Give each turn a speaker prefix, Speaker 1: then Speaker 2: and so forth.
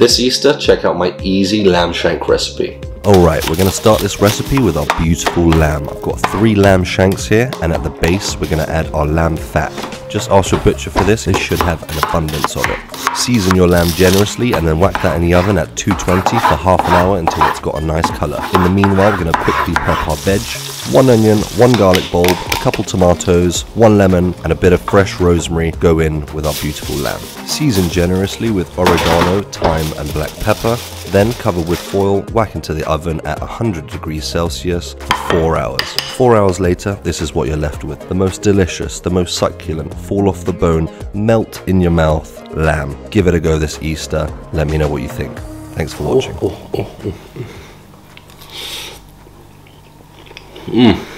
Speaker 1: This Easter, check out my easy lamb shank recipe.
Speaker 2: Alright, we're going to start this recipe with our beautiful lamb. I've got three lamb shanks here, and at the base we're going to add our lamb fat. Just ask your butcher for this, it should have an abundance of it. Season your lamb generously and then whack that in the oven at 220 for half an hour until it's got a nice colour. In the meanwhile, we're going to quickly prep our veg. One onion, one garlic bulb, a couple tomatoes, one lemon, and a bit of fresh rosemary go in with our beautiful lamb. Season generously with oregano, thyme, and black pepper. Then cover with foil, whack into the oven at 100 degrees Celsius for 4 hours. 4 hours later, this is what you're left with. The most delicious, the most succulent, fall off the bone, melt in your mouth lamb. Give it a go this Easter. Let me know what you think. Thanks for watching.
Speaker 1: Mmm.